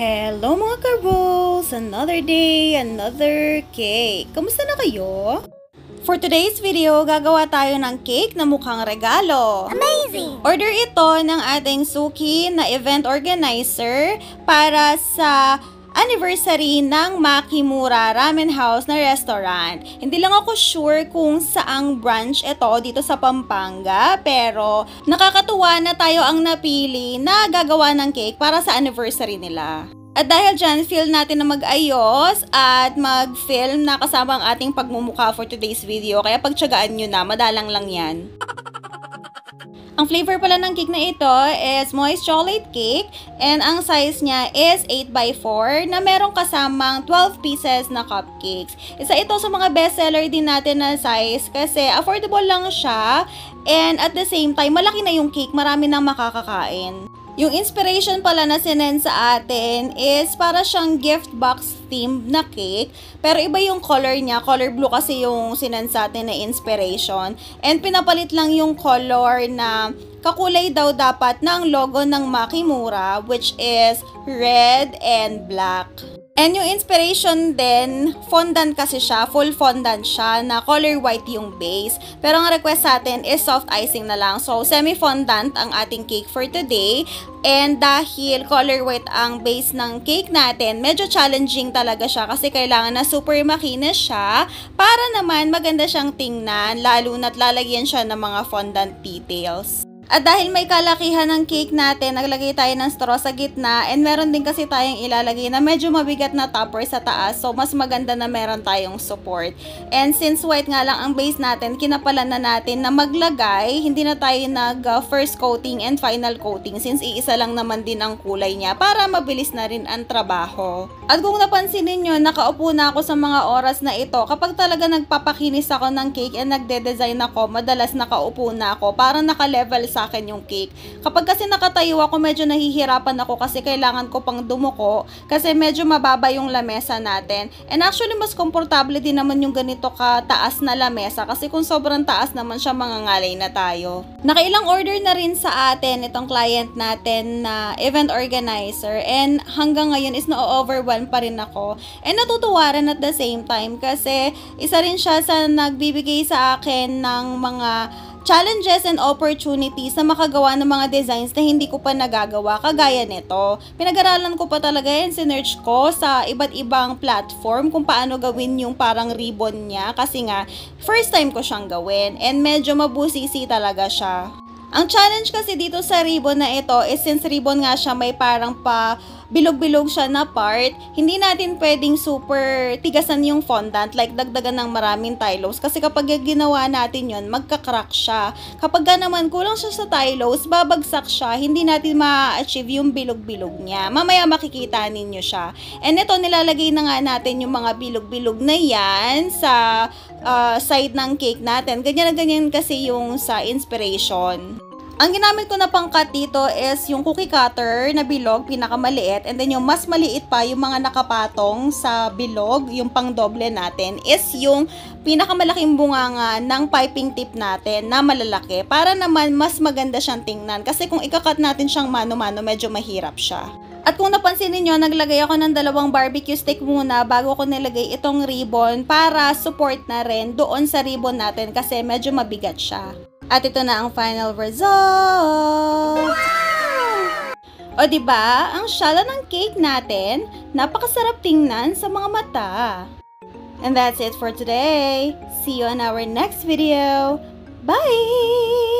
Hello mga Carbols! Another day, another cake. Kamusta na kayo? For today's video, gagawa tayo ng cake na mukhang regalo. Amazing! Order ito ng ating Suki na event organizer para sa anniversary ng Makimura Ramen House na restaurant. Hindi lang ako sure kung saang branch ito dito sa Pampanga, pero nakakatuwa na tayo ang napili na gagawa ng cake para sa anniversary nila. At dahil dyan, feel natin na mag-ayos at mag-film na kasama ang ating pagmumukha for today's video. Kaya pagtsagaan nyo na, madalang lang yan. Ang flavor pala ng cake na ito is moist chocolate cake and ang size niya is 8x4 na merong kasamang 12 pieces na cupcakes. Isa ito sa mga bestseller din natin na size kasi affordable lang siya and at the same time malaki na yung cake, marami nang makakakain. Yung inspiration pala na sinend sa atin is para siyang gift box themed na cake. Pero iba yung color niya. Color blue kasi yung sinend sa atin na inspiration. And pinapalit lang yung color na kakulay daw dapat ng logo ng Makimura which is red and black. And yung inspiration din, fondant kasi siya, full fondant siya, na color white yung base. Pero ang request sa atin is soft icing na lang. So, semi-fondant ang ating cake for today. And dahil color white ang base ng cake natin, medyo challenging talaga siya kasi kailangan na super makinis siya para naman maganda siyang tingnan, lalo na't lalagyan siya ng mga fondant details. At dahil may kalakihan ng cake natin, naglagay tayo ng straw sa gitna and meron din kasi tayong ilalagay na medyo mabigat na topper sa taas so mas maganda na meron tayong support. And since white nga lang ang base natin, kinapalan na natin na maglagay, hindi na tayo nag uh, first coating and final coating since iisa lang naman din ang kulay niya para mabilis na rin ang trabaho. At kung napansin ninyo, nakaupo na ako sa mga oras na ito, kapag talaga nagpapakinis ako ng cake and nagde-design ako, madalas nakaupo na ako para naka-level sa akin yung cake. Kapag kasi nakatayo ako, medyo nahihirapan ako kasi kailangan ko pang dumuko kasi medyo mababa yung lamesa natin. And actually, mas komportable din naman yung ganito kataas na lamesa kasi kung sobrang taas naman siya, mangangalay na tayo. Nakailang order na rin sa atin itong client natin na event organizer and hanggang ngayon is na-overwhelm pa rin ako. And natutuwa rin at the same time kasi isa rin siya sa nagbibigay sa akin ng mga challenges and opportunities na makagawa ng mga designs na hindi ko pa nagagawa kagaya nito. Pinag-aralan ko pa talaga yan, sinerch ko sa iba't ibang platform kung paano gawin yung parang ribbon niya kasi nga first time ko siyang gawin and medyo mabusisi talaga siya. Ang challenge kasi dito sa ribbon na ito is since ribbon nga siya may parang pa bilog-bilog siya na part, hindi natin pwedeng super tigasan yung fondant like dagdagan ng maraming tylos kasi kapag ginawa natin yon magka-crack siya. Kapag naman kulang siya sa tylos, babagsak siya, hindi natin ma-achieve yung bilog-bilog niya. Mamaya makikita ninyo siya. And ito, nilalagay na nga natin yung mga bilog-bilog na yan sa uh, side ng cake natin. Ganyan na ganyan kasi yung sa inspiration. Ang ginamit ko na pangkat dito is yung cookie cutter na bilog, pinakamaliit. And then yung mas maliit pa, yung mga nakapatong sa bilog, yung pang doble natin, is yung pinakamalaking bunganga ng piping tip natin na malalaki. Para naman mas maganda siyang tingnan. Kasi kung ikakat natin siyang mano-mano, medyo mahirap siya. At kung napansin niyo naglagay ako ng dalawang barbecue stick muna bago ko nilagay itong ribbon para support na rin doon sa ribbon natin kasi medyo mabigat siya. At ito na ang final result! O di ba? Ang shala ng cake natin, napakasarap tingnan sa mga mata. And that's it for today. See you on our next video. Bye!